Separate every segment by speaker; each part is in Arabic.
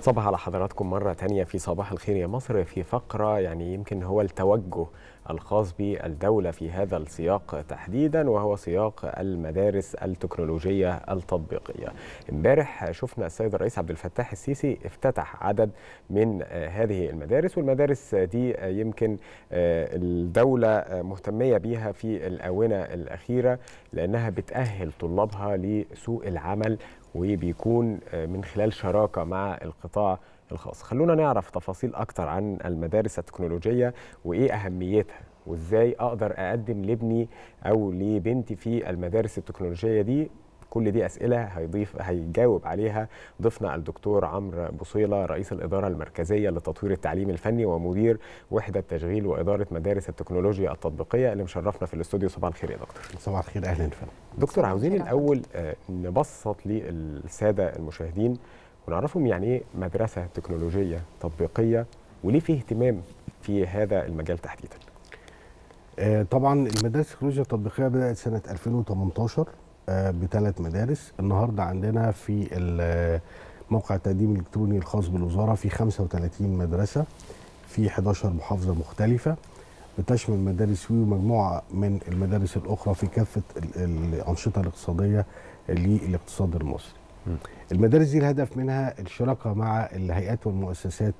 Speaker 1: صباح على حضراتكم مرة تانية في صباح الخير يا مصر في فقرة يعني يمكن هو التوجه الخاص بالدولة في هذا السياق تحديدا وهو سياق المدارس التكنولوجية التطبيقية. امبارح شفنا السيد الرئيس عبد الفتاح السيسي افتتح عدد من هذه المدارس والمدارس دي يمكن الدولة مهتمية بيها في الآونة الأخيرة لأنها بتأهل طلابها لسوق العمل وبيكون من خلال شراكة مع القطاع الخاص. خلونا نعرف تفاصيل أكتر عن المدارس التكنولوجية وإيه أهميتها وإزاي أقدر أقدم لابني أو لبنتي في المدارس التكنولوجية دي. كل دي أسئلة هيضيف هيجاوب عليها ضيفنا الدكتور عمرو بوصيلة رئيس الإدارة المركزية لتطوير التعليم الفني ومدير وحدة تشغيل وإدارة مدارس التكنولوجيا التطبيقية. اللي مشرفنا في الاستوديو صباح الخير يا دكتور.
Speaker 2: صباح الخير أهلا فندم
Speaker 1: دكتور عاوزين الأول نبسط للسادة المشاهدين ونعرفهم يعني إيه مدرسة تكنولوجية تطبيقية وليه في اهتمام في هذا المجال تحديدا؟
Speaker 2: آه طبعا المدارس التكنولوجيا التطبيقية بدأت سنة 2018 آه بثلاث مدارس. النهارده عندنا في موقع التقديم الإلكتروني الخاص بالوزارة في 35 مدرسة في 11 محافظة مختلفة. بتشمل مدارس وي ومجموعه من المدارس الأخرى في كافة الأنشطة الاقتصادية للاقتصاد المصري. المدارس دي الهدف منها الشراكة مع الهيئات والمؤسسات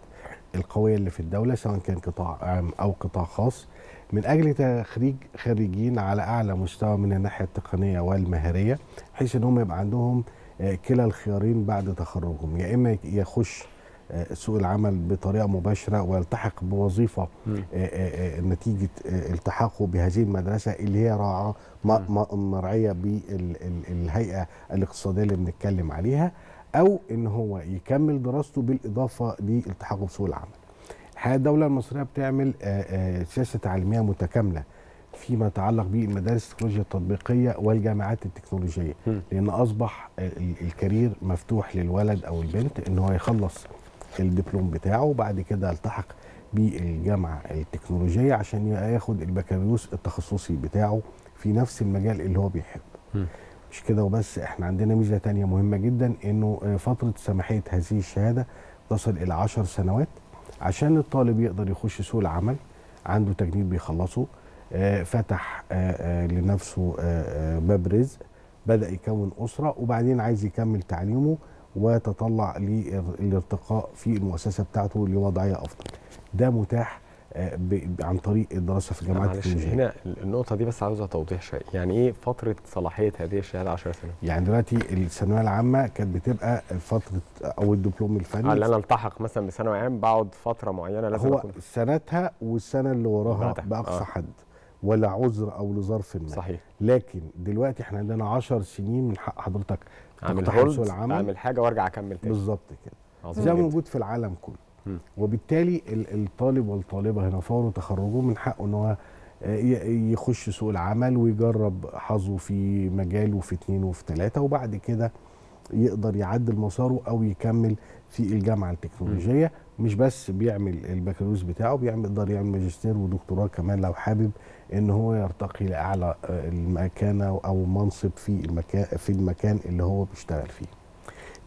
Speaker 2: القوية اللي في الدولة سواء كان قطاع عام أو قطاع خاص. من أجل تخريج خريجين على أعلى مستوى من الناحية التقنية والمهارية بحيث إن هم يبقى عندهم كلا الخيارين بعد تخرجهم. يا إما يخش سوق العمل بطريقة مباشرة ويلتحق بوظيفة نتيجة التحاقه بهذه المدرسة اللي هي راعاه مرعية بالهيئه الاقتصادية اللي بنتكلم عليها أو إن هو يكمل دراسته بالإضافة لالتحاقه بسوق العمل. الحقيقة الدولة المصرية بتعمل سياسة تعليمية متكاملة فيما يتعلق بالمدارس التكنولوجيا التطبيقية والجامعات التكنولوجية؟ لأن أصبح الكارير مفتوح للولد أو البنت إن هو يخلص الدبلوم بتاعه وبعد كده التحق بالجامعة التكنولوجية عشان ياخد البكالوريوس التخصصي بتاعه في نفس المجال اللي هو بيحبه. مش كده وبس إحنا عندنا ميزة تانية مهمة جدا إنه فترة سماحية هذه الشهادة تصل إلى 10 سنوات عشان الطالب يقدر يخش سوق العمل عنده تجنيد بيخلصه فتح لنفسه باب رزق بدأ يكون أسرة وبعدين عايز يكمل تعليمه وتطلع للارتقاء في المؤسسة بتاعته لوضعية أفضل. ده متاح عن طريق الدراسة في الجامعات
Speaker 1: التكنولوجيه هنا النقطة دي بس عاوزه توضيح شوية. يعني إيه فترة صلاحية هذه الشهادة 10 سنوات؟
Speaker 2: يعني دلوقتي الثانوية العامة كانت بتبقى فترة أو الدبلوم الفني.
Speaker 1: اللي أنا ألتحق مثلا بثانوي عام بقعد فترة معينة لازم
Speaker 2: هو
Speaker 1: أكون
Speaker 2: سنتها والسنة اللي وراها بأقصى آه. حد ولا عذر أو لظرف ما.
Speaker 1: صحيح.
Speaker 2: لكن دلوقتي إحنا عندنا 10 سنين من حق حضرتك
Speaker 1: أعمل هولد أعمل حاجة وأرجع أكمل تاني.
Speaker 2: بالظبط كده. زي موجود في العالم كله. وبالتالي الطالب والطالبة هنا فور تخرجه من حقه إن هو يخش سوق العمل ويجرب حظه في مجال وفي اثنين وفي ثلاثة وبعد كده يقدر يعدل مساره أو يكمل في الجامعة التكنولوجية. مش بس بيعمل البكالوريوس بتاعه بيعمل يقدر يعمل ماجستير ودكتوراه كمان لو حابب إن هو يرتقي لأعلى المكانة أو منصب في المكان في المكان اللي هو بيشتغل فيه.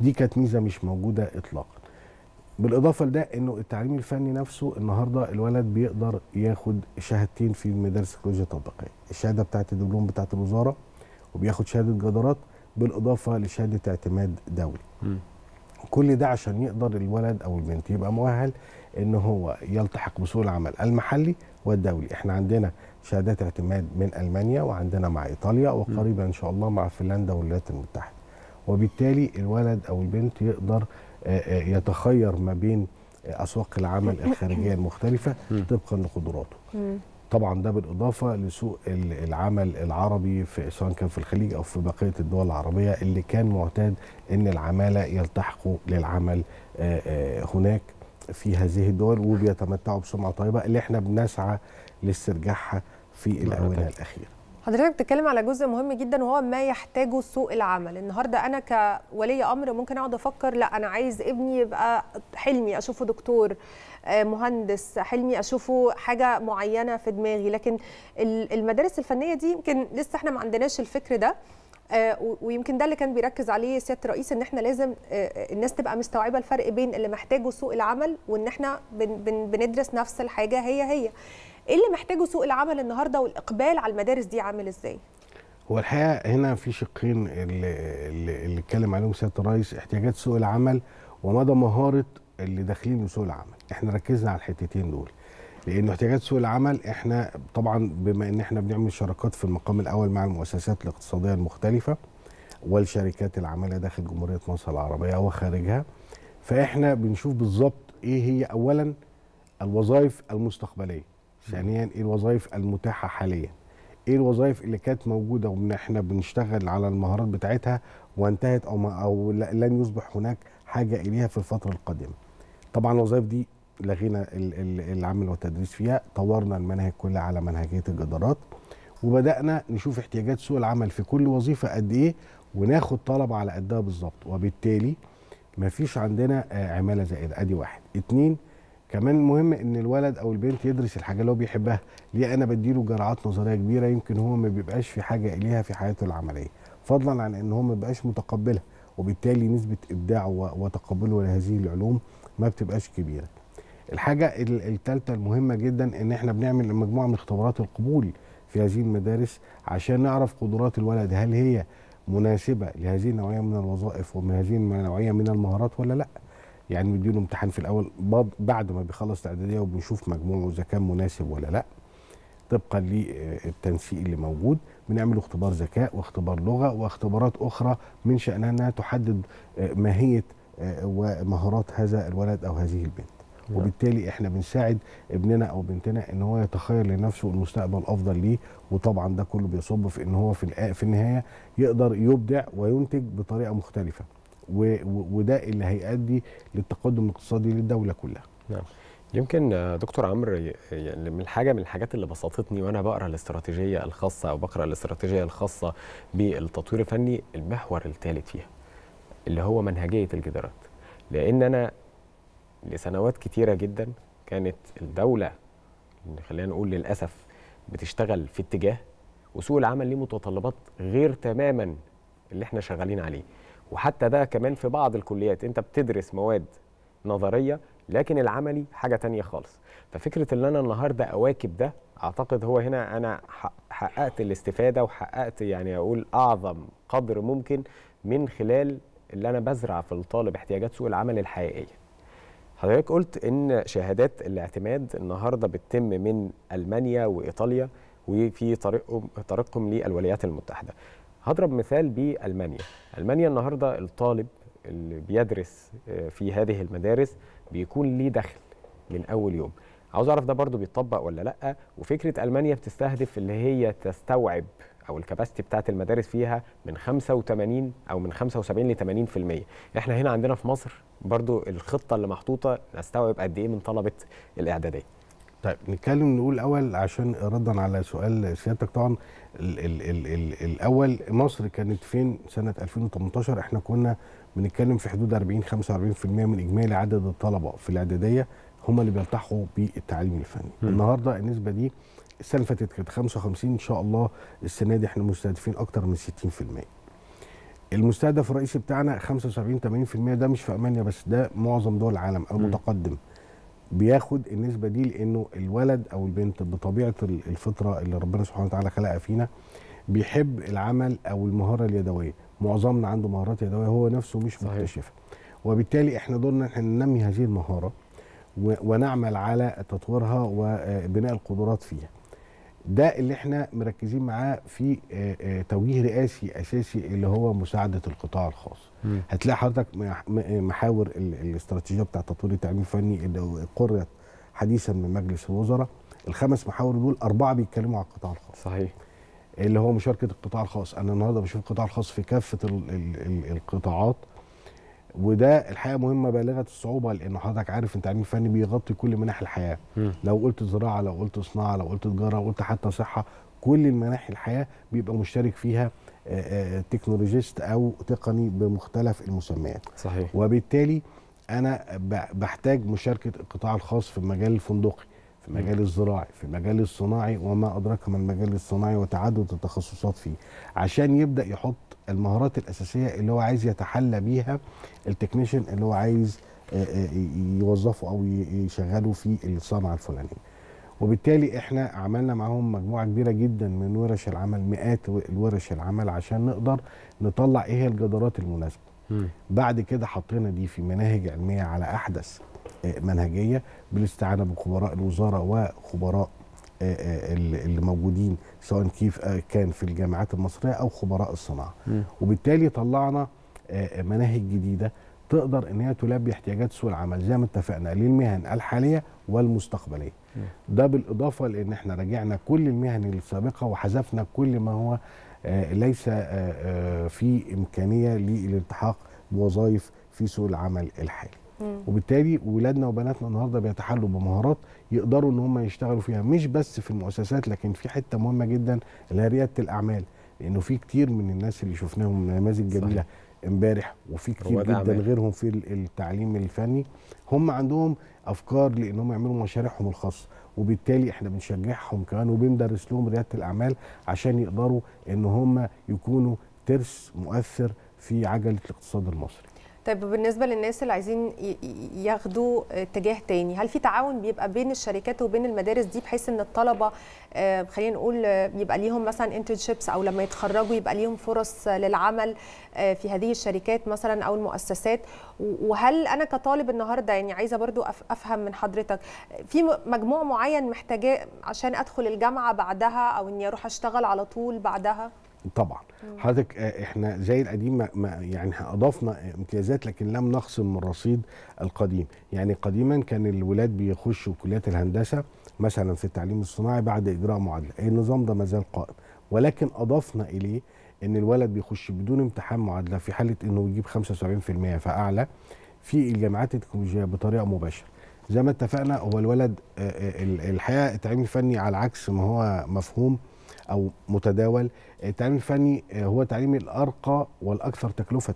Speaker 2: دي كانت ميزة مش موجودة اطلاقا. بالإضافة لده إنه التعليم الفني نفسه النهارده الولد بيقدر ياخد شهادتين في المدارس التكنولوجيا التطبيقيه، الشهادة بتاعت الدبلوم بتاعت الوزارة وبياخد شهادة جدارات بالإضافة لشهادة اعتماد دولي. م. كل ده عشان يقدر الولد أو البنت يبقى مؤهل إن هو يلتحق بسوق العمل المحلي والدولي إحنا عندنا شهادات اعتماد من ألمانيا وعندنا مع إيطاليا وقريبا إن شاء الله مع فنلندا والولايات المتحدة وبالتالي الولد أو البنت يقدر يتخير ما بين أسواق العمل الخارجية المختلفة طبقا لقدراته. طبعا ده بالإضافة لسوق العمل العربي في سواء كان في الخليج أو في بقية الدول العربية اللي كان معتاد إن العمالة يلتحقوا للعمل هناك في هذه الدول وبيتمتعوا بسمعة طيبة اللي إحنا بنسعى لاسترجاعها في الآونة الأخيرة.
Speaker 3: حضرتك بتتكلم على جزء مهم جدا وهو ما يحتاجه سوق العمل. النهارده أنا كولي أمر ممكن أقعد أفكر لا أنا عايز ابني يبقى حلمي أشوفه دكتور مهندس حلمي أشوفه حاجة معينة في دماغي. لكن المدارس الفنية دي يمكن لسه إحنا ما عندناش الفكر ده آه، ويمكن ده اللي كان بيركز عليه سيادة الرئيس إن إحنا لازم آه، الناس تبقى مستوعبة الفرق بين اللي محتاجه سوق العمل وإن إحنا بن بن بندرس نفس الحاجة هي هي. إيه اللي محتاجه سوق العمل النهارده والإقبال على المدارس دي عامل إزاي؟
Speaker 2: هو الحقيقة هنا في شقين اللي اللي اتكلم عليهم سيادة الرئيس احتياجات سوق العمل ومدى مهارة اللي داخلين لسوق العمل. إحنا ركزنا على الحتتين دول لأن احتياجات سوق العمل إحنا طبعا بما إن إحنا بنعمل شراكات في المقام الأول مع المؤسسات الاقتصادية المختلفة والشركات العامله داخل جمهورية مصر العربية وخارجها فاحنا بنشوف بالظبط إيه هي اولا الوظائف المستقبلية. ثانيا إيه الوظائف المتاحة حاليا. إيه الوظائف اللي كانت موجودة وإن إحنا بنشتغل على المهارات بتاعتها وانتهت أو ما أو لن يصبح هناك حاجة إليها في الفترة القادمة؟ طبعا الوظائف دي لغينا ال- ال- العمل والتدريس فيها طورنا المناهج كلها على منهجية الجدارات وبدأنا نشوف احتياجات سوق العمل في كل وظيفة قد إيه وناخد طلب على قدها بالظبط وبالتالي مفيش عندنا آه، عمالة زائدة. أدي واحد. اتنين كمان مهم إن الولد أو البنت يدرس الحاجة اللي هو بيحبها. ليه؟ أنا بديله جرعات نظرية كبيرة يمكن هو ما بيبقاش في حاجة إليها في حياته العملية فضلا عن إن هو ما بيبقاش متقبلها وبالتالي نسبة إبداعه وتقبله لهذه العلوم ما بتبقاش كبيرة. الحاجة الثالثه المهمة جدا إن إحنا بنعمل مجموعة من اختبارات القبول في هذه المدارس عشان نعرف قدرات الولد هل هي مناسبة لهذه النوعية من الوظائف ومن هذه النوعية من المهارات ولا لأ. يعني بنديله امتحان في الأول بعد- ما بيخلص الإعدادية وبنشوف مجموعه اذا كان مناسب ولا لأ. طبقا للتنسيق اللي موجود. بنعمل اختبار ذكاء واختبار لغة واختبارات أخرى من شأنها إنها تحدد آه، ماهية آه، ومهارات هذا الولد أو هذه البنت.
Speaker 1: نعم.
Speaker 2: وبالتالي إحنا بنساعد ابننا أو بنتنا إن هو يتخيل لنفسه المستقبل الافضل ليه. وطبعا ده كله بيصب في إن هو في في النهاية يقدر يبدع وينتج بطريقة مختلفة. وده اللي هيؤدي للتقدم الاقتصادي للدولة كلها.
Speaker 1: نعم. يمكن دكتور عمرو يعني من حاجة من الحاجات اللي بسطتني وأنا بقرأ الاستراتيجية الخاصة أو بقرأ الاستراتيجية الخاصة بالتطوير الفني المحور الثالث فيها اللي هو منهجية الجدارات. لأن أنا لسنوات كتيرة جدا كانت الدولة خلينا نقول للأسف بتشتغل في اتجاه وسوق العمل ليه متطلبات غير تماما اللي إحنا شغالين عليه. وحتى ده كمان في بعض الكليات. انت بتدرس مواد نظرية لكن العملي حاجة تانية خالص. ففكرة إن أنا النهارده أواكب ده أعتقد هو هنا أنا حققت الاستفادة وحققت يعني أقول أعظم قدر ممكن من خلال اللي أنا بزرع في الطالب احتياجات سوق العمل الحقيقية. حضرتك قلت إن شهادات الاعتماد النهارده بتتم من ألمانيا وإيطاليا وفي طريقهم طريقهم للولايات المتحدة. هضرب مثال بألمانيا. ألمانيا النهارده الطالب اللي بيدرس آه، في هذه المدارس بيكون ليه دخل من أول يوم. عاوز أعرف ده برضو بيتطبق ولا لأ؟ وفكرة ألمانيا بتستهدف اللي هي تستوعب أو الكباستي بتاعت المدارس فيها من 85 أو من 75 ل 80% إحنا هنا عندنا في مصر برضو الخطة اللي محطوطة نستوعب قد إيه من طلبة الاعداديه
Speaker 2: طيب نتكلم نقول الأول عشان ردا على سؤال سيادتك طبعا ال ال ال ال الأول مصر كانت فين سنة 2018 إحنا كنا بنتكلم في حدود 40 45% من إجمالي عدد الطلبة في الإعدادية هم اللي بيلتحقوا بالتعليم الفني.
Speaker 1: م.
Speaker 2: النهارده النسبة دي السنة اللي فاتت كانت 55 إن شاء الله السنة دي إحنا مستهدفين أكتر من 60% المستهدف الرئيسي بتاعنا 75 80% ده مش في المانيا بس ده معظم دول العالم المتقدم بياخد النسبة دي لأنه الولد أو البنت بطبيعة ال- الفطرة اللي ربنا سبحانه وتعالى خلقها فينا بيحب العمل أو المهارة اليدوية. معظمنا عنده مهارات يدوية هو نفسه مش. مكتشفها وبالتالي إحنا دورنا إحنا ننمي هذه المهارة ونعمل على تطويرها وبناء القدرات فيها. ده اللي إحنا مركزين معاه في آه، آه، توجيه رئاسي أساسي اللي هو مساعدة القطاع الخاص. هتلاقي حضرتك م- محاور ال- الاستراتيجية بتاع تطوير التعليم الفني اللي قررت حديثا من مجلس الوزراء. الخمس محاور دول أربعة بيتكلموا على القطاع الخاص.
Speaker 1: صحيح.
Speaker 2: اللي هو مشاركة القطاع الخاص. أنا النهارده بشوف القطاع الخاص في كافة ال ال ال القطاعات. وده الحقيقة مهمة بالغة الصعوبة لأن حضرتك عارف ان التعليم الفني بيغطي كل مناحي الحياة.
Speaker 1: مم.
Speaker 2: لو قلت زراعة لو قلت صناعة لو قلت تجارة لو قلت حتى صحة كل المناحي الحياة بيبقى مشترك فيها آه، آه، تكنولوجيست أو تقني بمختلف المسميات.
Speaker 1: صحيح.
Speaker 2: وبالتالي أنا بحتاج مشاركة القطاع الخاص في المجال الفندقي في المجال الزراعي في المجال الصناعي وما أدراك ما المجال الصناعي وتعدد التخصصات فيه. عشان يبدأ يحط المهارات الأساسية اللي هو عايز يتحلى بيها التكنيشن اللي هو عايز آه، آه، يوظفه أو يشغله في الصنعه الفلانيه وبالتالي إحنا عملنا معاهم مجموعة كبيرة جدا من ورش العمل مئات و- الورش العمل عشان نقدر نطلع إيه هي الجدارات المناسبة. بعد كده حطينا دي في مناهج علمية على أحدث آه، منهجية بالاستعانة بخبراء الوزارة وخبراء اللي اللي موجودين سواء كيف آه، كان في الجامعات المصرية أو خبراء الصناعة. وبالتالي طلعنا آه، مناهج جديدة تقدر إن هي تلبي احتياجات سوق العمل. زي ما اتفقنا للمهن الحالية والمستقبلية. ده بالإضافة لإن إحنا راجعنا كل المهن السابقة وحذفنا كل ما هو آه، ليس آه، آه، في إمكانية للالتحاق بوظائف في سوق العمل الحالي. وبالتالي ولادنا وبناتنا النهارده بيتحلوا بمهارات يقدروا إن هم يشتغلوا فيها مش بس في المؤسسات لكن في حتة مهمة جدا اللي هي ريادة الأعمال لأنه في كتير من الناس اللي شفناهم نماذج
Speaker 1: جميلة.
Speaker 2: امبارح وفي كتير جدا
Speaker 1: أعمال.
Speaker 2: غيرهم في ال- التعليم الفني هم عندهم أفكار لانهم يعملوا مشاريعهم الخاصة وبالتالي إحنا بنشجعهم كمان وبندرس لهم ريادة الأعمال عشان يقدروا إن هم يكونوا ترس مؤثر في عجلة الاقتصاد المصري
Speaker 3: طيب بالنسبة للناس اللي عايزين ياخدوا اتجاه تاني هل في تعاون بيبقى بين الشركات وبين المدارس دي بحيث إن الطلبة آه، خلينا نقول آه، يبقى ليهم مثلا انترنشيبس أو لما يتخرجوا يبقى ليهم فرص للعمل آه، في هذه الشركات مثلا أو المؤسسات؟ وهل أنا كطالب النهارده يعني عايزة برضو أفهم من حضرتك في مجموع معين محتاجاه عشان أدخل الجامعة بعدها أو إني أروح أشتغل على طول بعدها؟
Speaker 2: طبعا. حضرتك آه، إحنا زي القديم ما- يعني أضفنا امتيازات لكن لم نخصم من رصيد القديم. يعني قديما كان الولاد بيخشوا كليات الهندسة مثلا في التعليم الصناعي بعد إجراء معادلة. النظام ده ما زال قائم. ولكن أضفنا إليه إن الولد بيخش بدون امتحان معادلة في حالة إنه يجيب 75% فاعلى في الجامعات التكنولوجية بطريقة مباشرة. زي ما اتفقنا هو الولد آه، آه، ال- الحقيقة التعليم الفني على عكس ما هو مفهوم أو متداول التعليم الفني آه، هو التعليم الأرقى والأكثر تكلفة.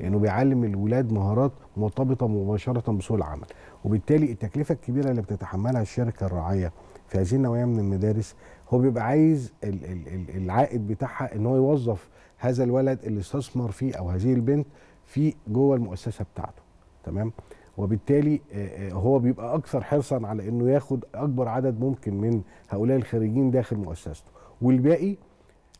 Speaker 2: لأنه بيعلم الولاد مهارات مرتبطة مباشرة بسوق العمل. وبالتالي التكلفة الكبيرة اللي بتتحملها الشركة الراعيه في هذه النوعيه من المدارس هو بيبقى عايز ال- ال- ال- العائد بتاعها إن هو يوظف هذا الولد اللي استثمر فيه أو هذه البنت في جوه المؤسسة بتاعته. تمام؟ وبالتالي آه، آه، هو بيبقى أكثر حرصا على إنه ياخد أكبر عدد ممكن من هؤلاء الخريجين داخل مؤسسته. والباقي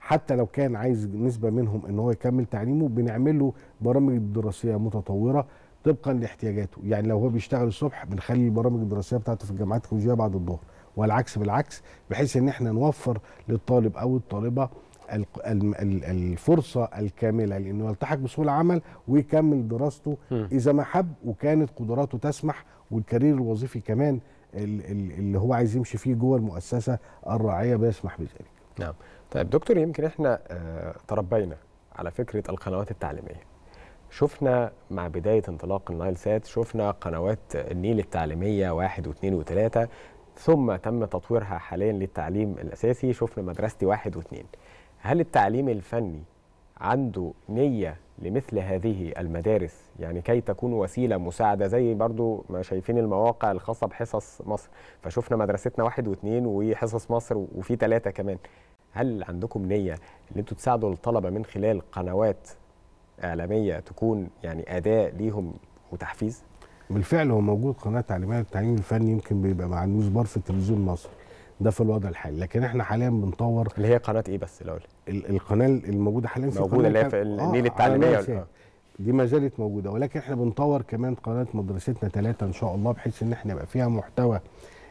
Speaker 2: حتى لو كان عايز نسبة منهم إن هو يكمل تعليمه بنعمل له برامج دراسية متطورة طبقا لاحتياجاته يعني لو هو بيشتغل الصبح بنخلي البرامج الدراسية بتاعته في الجامعات التكنولوجيه بعد الظهر والعكس بالعكس بحيث إن إحنا نوفر للطالب أو الطالبة ال- ال- ال- الفرصة الكاملة لأنه يلتحق بسوق العمل ويكمل دراسته. إذا ما حب وكانت قدراته تسمح والكارير الوظيفي كمان ال- ال- اللي هو عايز يمشي فيه جوه المؤسسة الراعية بيسمح بذلك
Speaker 1: نعم. طيب دكتور يمكن إحنا آه، تربينا على فكرة القنوات التعليمية. شفنا مع بداية انطلاق النايل سات شفنا قنوات النيل التعليمية واحد واثنين وثلاثة ثم تم تطويرها حاليا للتعليم الأساسي شفنا مدرستي واحد واثنين. هل التعليم الفني عنده نية لمثل هذه المدارس؟ يعني كي تكون وسيلة مساعدة زي برضو ما شايفين المواقع الخاصة بحصص مصر. فشفنا مدرستنا واحد واثنين وحصص مصر وفي ثلاثة كمان. هل عندكم نية إن أنتوا تساعدوا الطلبة من خلال قنوات إعلامية تكون يعني أداة ليهم وتحفيز؟
Speaker 2: بالفعل هو موجود قناة تعليمية للتعليم الفني يمكن بيبقى مع ال news bar في التلفزيون المصري ده في الوضع الحالي لكن إحنا حاليا بنطور
Speaker 1: اللي هي قناة إيه بس الأول؟
Speaker 2: ال- القناة الموجودة حاليا في
Speaker 1: موجودة
Speaker 2: قناة
Speaker 1: اللي هي في النيل
Speaker 2: على
Speaker 1: التعليمية
Speaker 2: نيل
Speaker 1: ولا-
Speaker 2: سات.
Speaker 1: آه.
Speaker 2: دي ما زالت موجودة ولكن إحنا بنطور كمان قناة مدرستنا ثلاثة إن شاء الله بحيث إن إحنا يبقى فيها محتوى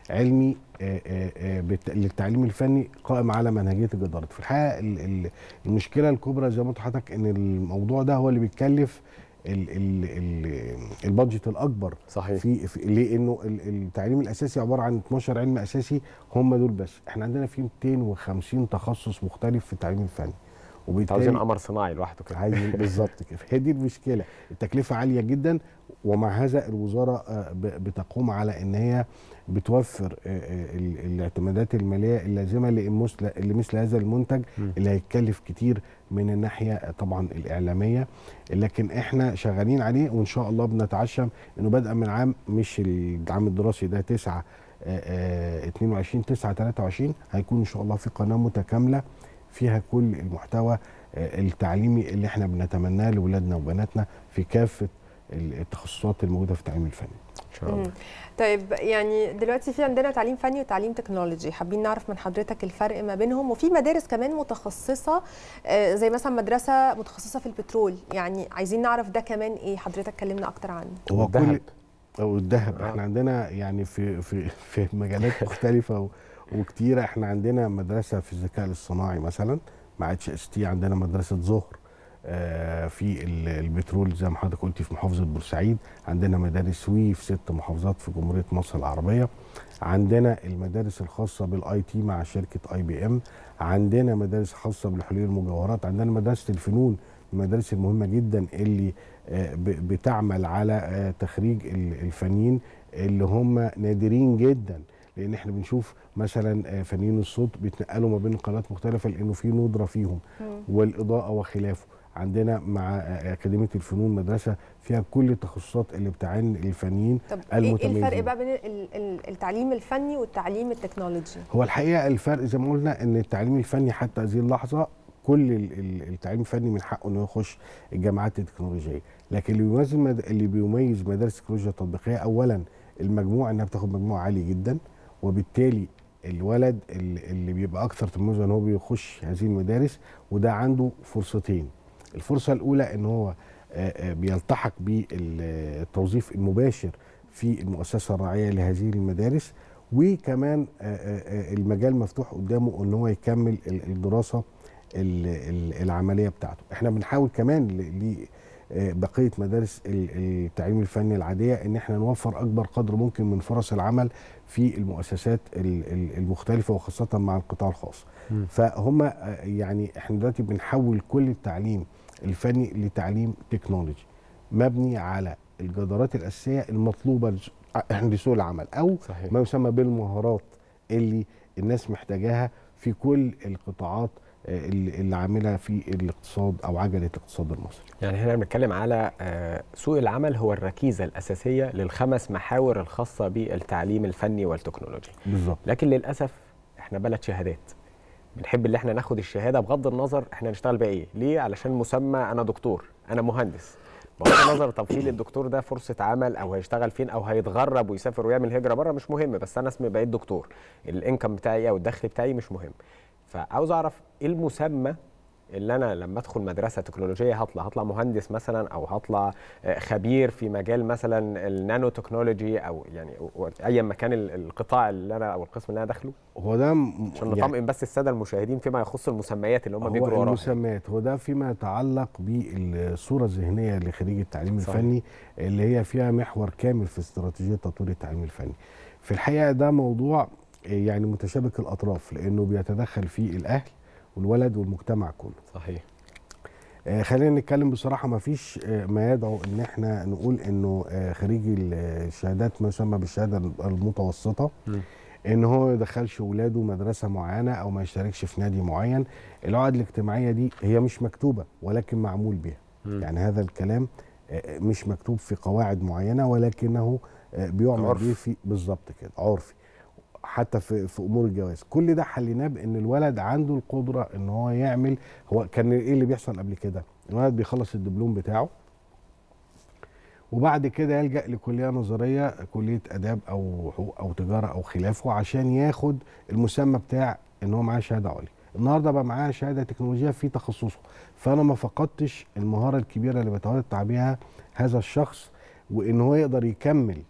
Speaker 2: علمي آه، آه، آه، للتعليم الفني قائم على منهجية الجدارة. في الحقيقة ال- ال- المشكلة الكبرى زي ما قلت لحضرتك إن الموضوع ده هو اللي بيتكلف ال- ال- ال- البادجت الأكبر
Speaker 1: صحيح.
Speaker 2: في, في لأنه ال- التعليم الأساسي عبارة عن 12 علم أساسي هم دول بس. إحنا عندنا في 250 تخصص مختلف في التعليم الفني.
Speaker 1: أنتوا عاوزين قمر صناعي لوحده كده.
Speaker 2: عايزين بالظبط كده. هي دي المشكلة. التكلفة عالية جدا ومع هذا الوزارة آه، بتقوم على إن هي بتوفر آه، آه، ال- الاعتمادات المالية اللازمة لمثل هذا المنتج. اللي هيتكلف كتير من الناحية طبعا الإعلامية. لكن إحنا شغالين عليه وإن شاء الله بنتعشم. إنه بدءا من عام مش العام الدراسي ده 9 آه، آه، 22 9 23 هيكون إن شاء الله في قناة متكاملة فيها كل المحتوى آه، التعليمي اللي إحنا بنتمناه لاولادنا وبناتنا في كافة التخصصات الموجودة في التعليم الفني
Speaker 1: إن شاء الله.
Speaker 3: طيب يعني دلوقتي في عندنا تعليم فني وتعليم تكنولوجي حابين نعرف من حضرتك الفرق ما بينهم وفي مدارس كمان متخصصة آه، زي مثلا مدرسة متخصصة في البترول يعني عايزين نعرف ده كمان إيه حضرتك كلمنا أكتر عنه
Speaker 2: هو
Speaker 1: والذهب.
Speaker 2: كل أو الذهب
Speaker 1: آه.
Speaker 2: إحنا عندنا يعني في في في مجالات مختلفة وكتيره إحنا عندنا مدرسة في الذكاء الاصطناعي مثلا مع HST عندنا مدرسة ظهر. آه، في ال- البترول زي ما حضرتك قلتي في محافظة بورسعيد عندنا مدارس WE في ست محافظات في جمهورية مصر العربية. عندنا المدارس الخاصة بال IT مع شركة IBM. عندنا مدارس خاصة بحلول المجوهرات. عندنا مدرسه الفنون المدارس المهمة جدا اللي آه، بتعمل على آه، تخريج ال- الفنيين اللي هم نادرين جدا. لأن إحنا بنشوف مثلا آه، فنيين الصوت بيتنقلوا ما بين قنوات مختلفة لأنه في ندره فيهم والإضاءة وخلافه عندنا مع آه، أكاديمية الفنون مدرسه فيها كل التخصصات اللي بتعين الفنيين
Speaker 3: طب إيه إيه الفرق. بقى بين ال- ال- التعليم الفني والتعليم التكنولوجي
Speaker 2: هو الحقيقة الفرق زي ما قلنا إن التعليم الفني حتى هذه اللحظة كل ال- ال- التعليم الفني من حقه انه يخش الجامعات التكنولوجية لكن اللي بيميز. اللي بيميز مدارس التكنولوجيا التطبيقية اولا المجموع إنها بتاخد مجموع عالي جدا وبالتالي الولد اللي بيبقى أكثر تميزا إن هو بيخش هذه المدارس وده عنده فرصتين. الفرصة الأولى إن هو بيلتحق بالتوظيف المباشر في المؤسسة الراعية لهذه المدارس وكمان المجال مفتوح قدامه إن هو يكمل ال- الدراسة ال- ال- العملية بتاعته. إحنا بنحاول كمان لبقيه مدارس ال- التعليم الفني العادية إن إحنا نوفر أكبر قدر ممكن من فرص العمل في المؤسسات ال- ال- المختلفة وخاصة مع القطاع الخاص. فهم آه، يعني إحنا دلوقتي بنحول كل التعليم الفني لتعليم تكنولوجي مبني على الجدارات الأساسية المطلوبة إحنا لسوق العمل أو
Speaker 1: صحيح
Speaker 2: ما يسمى بالمهارات اللي الناس محتاجاها في كل القطاعات آه، اللي اللي عامله في الاقتصاد أو عجلة الاقتصاد المصري.
Speaker 1: يعني هنا بنتكلم على آه، سوق العمل هو الركيزة الأساسية للخمس محاور الخاصة بالتعليم الفني والتكنولوجي.
Speaker 2: بالظبط.
Speaker 1: لكن للأسف إحنا بلد شهادات. بنحب ان إحنا ناخد الشهادة بغض النظر إحنا نشتغل بيها إيه ليه؟ علشان مسمى أنا دكتور أنا مهندس. بغض النظر طب في للدكتور ده فرصة عمل أو هيشتغل فين أو هيتغرب ويسافر ويعمل هجرة بره مش مهم بس أنا اسمي بقيت دكتور. الانكم بتاعي أو الدخل بتاعي مش مهم. فعاوز أعرف إيه المسمى اللي أنا لما أدخل مدرسة تكنولوجية هطلع؟ هطلع مهندس مثلا أو هطلع آه، خبير في مجال مثلا النانو تكنولوجي أو يعني ايا ما كان ال- القطاع اللي أنا أو القسم اللي أنا داخله؟
Speaker 2: هو ده م-
Speaker 1: عشان نطمئن بس السادة المشاهدين فيما يخص المسميات اللي هم بيجروا وراها
Speaker 2: المسميات هو ده فيما يتعلق بالصورة الذهنية لخريج التعليم
Speaker 1: صحيح.
Speaker 2: الفني اللي هي فيها محور كامل في استراتيجية تطوير التعليم الفني. في الحقيقة ده موضوع يعني متشابك الأطراف لأنه بيتدخل فيه الأهل والولد والمجتمع كله
Speaker 1: صحيح
Speaker 2: آه، خلينا نتكلم بصراحة ما فيش آه، ما يدعو إن إحنا نقول إنه آه، خريج ال- الشهادات ما يسمى بالشهادة المتوسطة
Speaker 1: مم.
Speaker 2: إن هو ما يدخلش ولاده مدرسة معينة أو ما يشتركش في نادي معين العقد الاجتماعية دي هي مش مكتوبة ولكن معمول بها
Speaker 1: مم.
Speaker 2: يعني هذا الكلام آه، مش مكتوب في قواعد معينة ولكنه آه، بيعمل. بيه في بالظبط كده عرفي حتى في في أمور الجواز. كل ده حليناه بإن الولد عنده القدرة إن هو يعمل هو كان إيه اللي بيحصل قبل كده؟ الولد بيخلص الدبلوم بتاعه وبعد كده يلجأ لكلية نظرية كلية آداب أو حقوق أو تجارة أو خلافه عشان ياخد المسمى بتاع إن هو معاه شهادة عليا. النهارده بقى معاه شهادة تكنولوجية في تخصصه. فأنا ما فقدتش المهارة الكبيرة اللي بيتمتع بيها هذا الشخص وإن هو يقدر يكمل.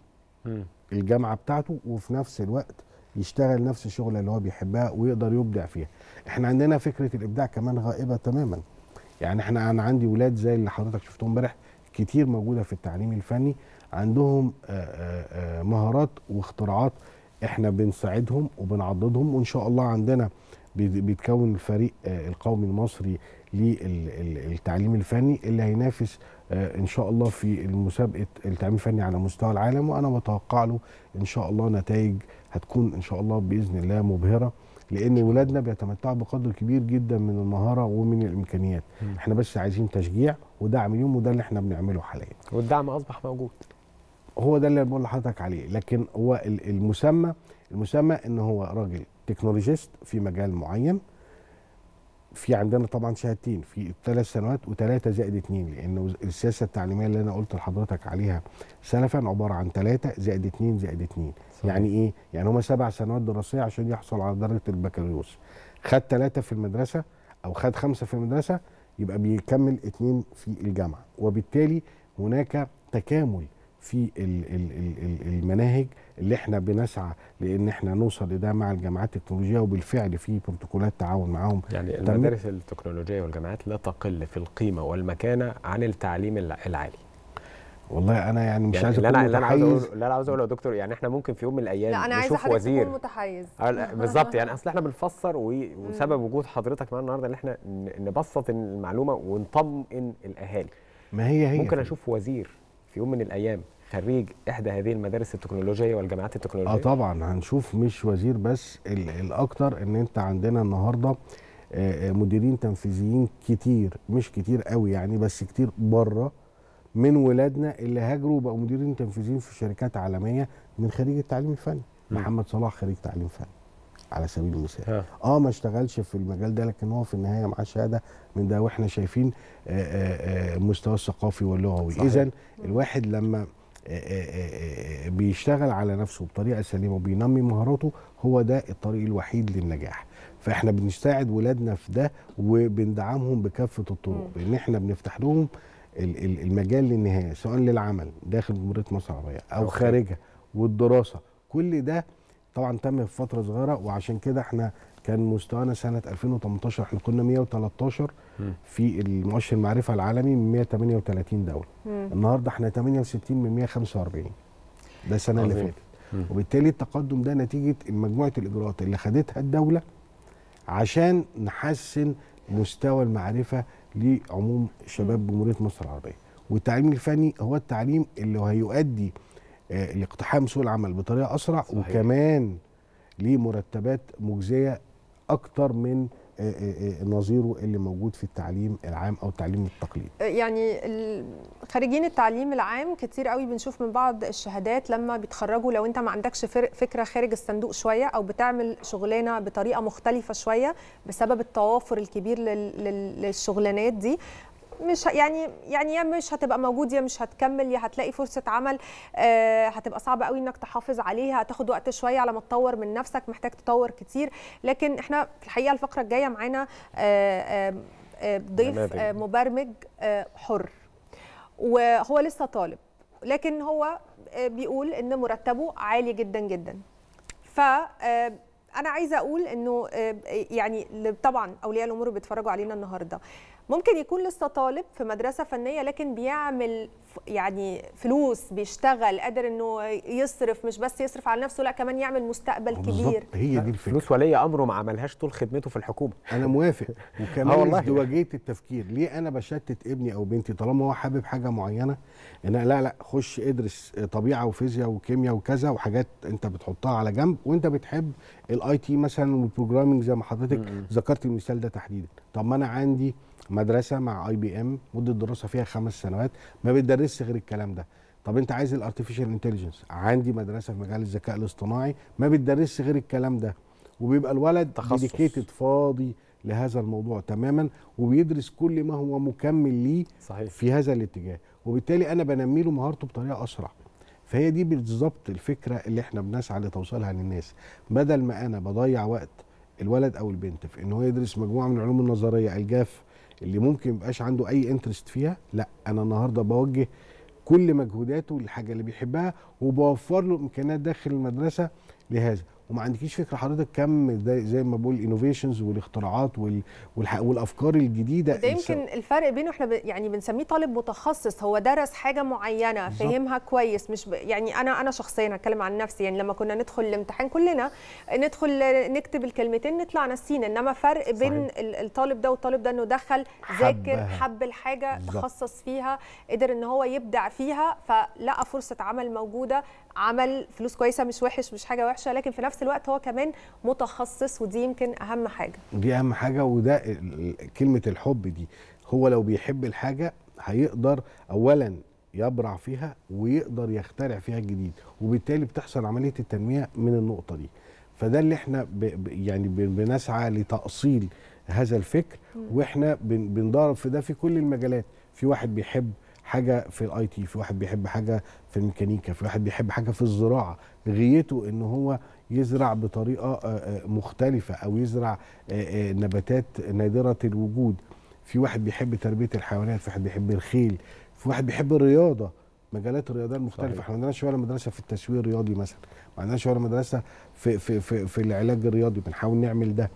Speaker 2: الجامعة بتاعته وفي نفس الوقت يشتغل نفس الشغله اللي هو بيحبها ويقدر يبدع فيها. إحنا عندنا فكرة الإبداع كمان غائبة تماما. يعني إحنا أنا عندي ولاد زي اللي حضرتك شفتهم امبارح كتير موجودة في التعليم الفني. عندهم آه، آه، آه، مهارات واختراعات إحنا بنساعدهم وبنعضدهم. وإن شاء الله عندنا بيت- بيتكون الفريق القومي المصري للتعليم الفني اللي هينافس إن شاء الله في مسابقة التعليم الفني على مستوى العالم. وأنا بتوقع له إن شاء الله نتائج هتكون إن شاء الله بإذن الله مبهرة لأن ولادنا بيتمتعوا بقدر كبير جدا من المهارة ومن الإمكانيات.
Speaker 1: مم.
Speaker 2: إحنا بس عايزين تشجيع ودعم ليهم وده اللي إحنا بنعمله حاليا.
Speaker 1: والدعم أصبح موجود.
Speaker 2: هو ده اللي بقول لحضرتك عليه لكن هو ال- المسمى المسمى إن هو راجل تكنولوجيست في مجال معين في عندنا طبعا شهادتين في ثلاث سنوات وثلاثة زائد اثنين لأن السياسة التعليمية اللي أنا قلت لحضرتك عليها سلفا عبارة عن ثلاثة زائد اثنين زائد اثنين يعني إيه؟ يعني هم سبع سنوات دراسية عشان يحصل على درجة البكالوريوس. خد ثلاثة في المدرسة أو خد خمسة في المدرسة يبقى بيكمل اثنين في الجامعة. وبالتالي هناك تكامل في ال- ال- ال- ال- المناهج اللي إحنا بنسعى لأن إحنا نوصل لده مع الجامعات التكنولوجية وبالفعل في بروتوكولات تعاون معاهم.
Speaker 1: يعني. المدارس التكنولوجية والجامعات لا تقل في القيمة والمكانة عن التعليم الع- العالي.
Speaker 2: والله أنا يعني مش
Speaker 1: يعني
Speaker 2: عايز
Speaker 1: أكون عاوز
Speaker 2: متحيز.
Speaker 1: اللي أنا عاوز اقوله يا دكتور يعني إحنا ممكن في يوم من الأيام
Speaker 3: لا أنا عايزه
Speaker 1: نشوف وزير.
Speaker 3: تكون متحيز.
Speaker 1: آه، لا، بالظبط. يعني أصل إحنا بنفسر وسبب وجود حضرتك معانا النهارده إن إحنا نبسط المعلومة ونطمئن الأهالي.
Speaker 2: ما هي هي
Speaker 1: ممكن أشوف وزير. في يوم من الأيام خريج إحدى هذه المدارس التكنولوجية والجامعات التكنولوجية؟
Speaker 2: آه طبعا هنشوف مش وزير بس ال- الأكتر إن أنت عندنا النهارده آه، آه، مديرين تنفيذيين كتير مش كتير قوي يعني بس كتير بره من ولادنا اللي هاجروا وبقوا مديرين تنفيذيين في شركات عالمية من خريج التعليم الفني. محمد صلاح خريج تعليم فني. على سبيل المثال
Speaker 1: ها.
Speaker 2: آه ما اشتغلش في المجال ده لكن هو في النهاية معاه شهادة من ده وإحنا شايفين آه، آه، آه، المستوى الثقافي واللغوي. اذا الواحد لما بيشتغل على نفسه بطريقة سليمة وبينمي مهاراته هو ده الطريق الوحيد للنجاح فإحنا بنساعد ولادنا في ده وبندعمهم بكافة الطرق بان إحنا بنفتح لهم ال- ال- المجال للنهاية سواء للعمل داخل جمهوريه مصر العربيه
Speaker 1: أو.
Speaker 2: خارجها والدراسة كل ده طبعا تم في فترة صغيرة وعشان كده إحنا كان مستوانا سنة 2018 إحنا كنا 113
Speaker 1: مم.
Speaker 2: في المؤشر المعرفة العالمي من 138 دولة النهارده إحنا 68 من 145 ده السنة اللي. فاتت. وبالتالي التقدم ده نتيجة مجموعة الإجراءات اللي خدتها الدولة عشان نحسن مستوى المعرفة لعموم شباب جمهورية مصر العربية والتعليم الفني هو التعليم اللي هيؤدي لاقتحام سوق العمل بطريقة أسرع
Speaker 1: صحيح.
Speaker 2: وكمان ليه مرتبات مجزية أكتر من آه، آه، آه، نظيره اللي موجود في التعليم العام أو التعليم التقليدي
Speaker 3: يعني خريجين التعليم العام كتير قوي بنشوف من بعض الشهادات لما بيتخرجوا لو انت ما عندكش فكرة خارج الصندوق شوية أو بتعمل شغلانة بطريقة مختلفة شوية بسبب التوافر الكبير لل- لل- للشغلانات دي مش يعني يعني يا مش هتبقى موجود يا مش هتكمل يا هتلاقي فرصة عمل آه هتبقى صعبة قوي إنك تحافظ عليها. هتاخد وقت شوية على ما تطور من نفسك محتاج تطور كتير. لكن إحنا في الحقيقة الفقرة الجاية معانا آه آه ضيف. آه مبرمج آه حر. وهو لسه طالب. لكن هو بيقول إن مرتبه عالي جدا جدا. ف أنا عايزة أقول إنه يعني طبعا أولياء الأمور بيتفرجوا علينا النهارده. ممكن يكون لسه طالب في مدرسة فنية لكن بيعمل يعني فلوس بيشتغل قادر إنه يصرف مش بس يصرف على نفسه لأ كمان يعمل مستقبل كبير.
Speaker 2: بالظبط. هي دي الفكرة.
Speaker 1: فلوس ولي أمره ما عملهاش طول خدمته في الحكومة.
Speaker 2: أنا موافق.
Speaker 1: آه
Speaker 2: وكمان. ازدواجية التفكير. ليه أنا بشتت ابني أو بنتي؟ طالما هو حابب حاجة معينة إن أنا لا لا خش ادرس طبيعة وفيزياء وكيمياء وكذا وحاجات أنت بتحطها على جنب وأنت بتحب ال IT مثلا وال programming زي ما حضرتك ذكرت المثال ده تحديدا. طب ما أنا عندي مدرسة مع IBM مدة الدراسه فيها خمس سنوات ما بتدرسش غير الكلام ده. طب أنت عايز ال artificial intelligence عندي مدرسة في مجال الذكاء الاصطناعي ما بتدرسش غير الكلام ده. وبيبقى الولد. dedicated فاضي لهذا الموضوع تماما وبيدرس كل ما هو مكمل ليه
Speaker 1: صحيح.
Speaker 2: في هذا الاتجاه. وبالتالي أنا بنمي له مهارته بطريقة أسرع. فهي دي بالظبط الفكرة اللي إحنا بنسعى لتوصيلها للناس. بدل ما أنا بضيع وقت الولد أو البنت في إن هو يدرس مجموعة من العلوم النظرية الجاف اللي ممكن يبقاش عنده أي interest فيها لا أنا النهارده بوجه كل مجهوداته للحاجة اللي بيحبها وبوفر له إمكانيات داخل المدرسة لهذا. وما عندكيش فكرة حضرتك كم زي, زي ما بقول innovations والاختراعات والأفكار الجديدة
Speaker 3: ده يمكن الفرق بينه إحنا. يعني بنسميه طالب متخصص هو درس حاجة معينة
Speaker 2: بالظبط.
Speaker 3: فهمها كويس مش ب... يعني أنا أنا شخصيا هتكلم عن نفسي يعني لما كنا ندخل الامتحان كلنا ندخل نكتب الكلمتين نطلع ناسيين إنما فرق بين
Speaker 1: صحيح.
Speaker 3: ال- الطالب ده والطالب ده إنه دخل ذاكر. حب الحاجة
Speaker 2: بالظبط.
Speaker 3: تخصص فيها قدر إن هو يبدع فيها فلقى فرصة عمل موجودة عمل فلوس كويسة مش وحش مش حاجة وحشة لكن في نفس الوقت هو كمان متخصص ودي يمكن أهم حاجة.
Speaker 2: دي أهم حاجة وده كلمة الحب دي. هو لو بيحب الحاجة هيقدر اولا يبرع فيها ويقدر يخترع فيها الجديد وبالتالي بتحصل عملية التنمية من النقطة دي. فده اللي إحنا ب يعني بنسعى لتأصيل هذا الفكر. وإحنا بن بندرب في ده في كل المجالات. في واحد بيحب حاجة في ال IT في واحد بيحب حاجة في الميكانيكا في واحد بيحب حاجة في الزراعة. غيته إن هو يزرع بطريقة آه، آه، مختلفة أو يزرع آه، نباتات نادرة الوجود. في واحد بيحب تربية الحيوانات في واحد بيحب الخيل في واحد بيحب الرياضة. مجالات الرياضة
Speaker 1: المختلفة.
Speaker 2: إحنا ما عندناش ولا مدرسة في التسويق الرياضي مثلا. ما عندناش ولا مدرسة في في في, في العلاج الرياضي. بنحاول نعمل ده.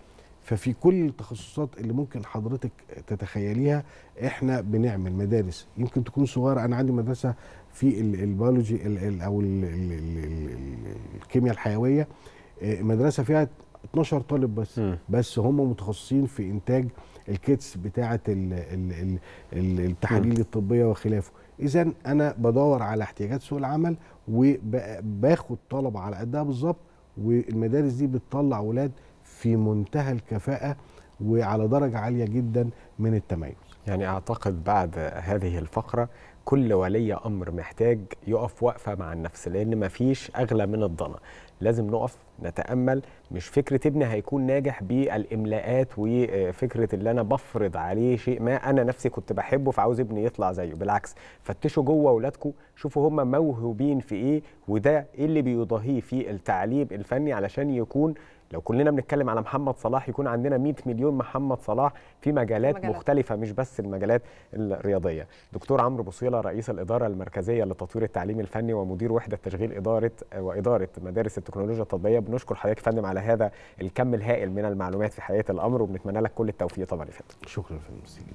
Speaker 2: ففي كل التخصصات اللي ممكن حضرتك تتخيليها إحنا بنعمل مدارس. يمكن تكون صغيرة أنا عندي مدرسة في ال- البيولوجي ال- ال- أو ال- ال- ال- ال- الكيمياء الحيوية آه، مدرسة فيها 12 طالب بس.
Speaker 1: مم.
Speaker 2: بس هم متخصصين في إنتاج الكيتس بتاعة ال ال ال ال التحاليل الطبية وخلافه. إذا أنا بدور على احتياجات سوق العمل وباخد طلبه على قدها بالظبط والمدارس دي بتطلع أولاد في منتهى الكفاءة وعلى درجة عالية جدا من التميز.
Speaker 1: يعني أعتقد بعد هذه الفقرة كل ولي أمر محتاج يقف وقفة مع النفس لأن مفيش أغلى من الضنا. لازم نقف نتأمل. مش فكرة ابني هيكون ناجح بالإملاءات وفكرة اللي أنا بفرض عليه شيء ما أنا نفسي كنت بحبه فعاوز ابني يطلع زيه. بالعكس فتشوا جوه اولادكم شوفوا هم موهوبين في إيه وده إيه اللي بيضاهيه في التعليم الفني علشان يكون لو كلنا بنتكلم على محمد صلاح يكون عندنا 100 مليون محمد صلاح في مجالات,
Speaker 3: مجالات.
Speaker 1: مختلفة مش بس المجالات الرياضية. دكتور عمرو بوصيلة رئيس الإدارة المركزية لتطوير التعليم الفني ومدير وحدة تشغيل إدارة وإدارة مدارس التكنولوجيا التطبيقية. بنشكر حضرتك يا فندم على هذا الكم الهائل من المعلومات في حياه الأمر وبنتمنى لك كل التوفيق طبعا يا فندم.
Speaker 2: شكرا في المسلمين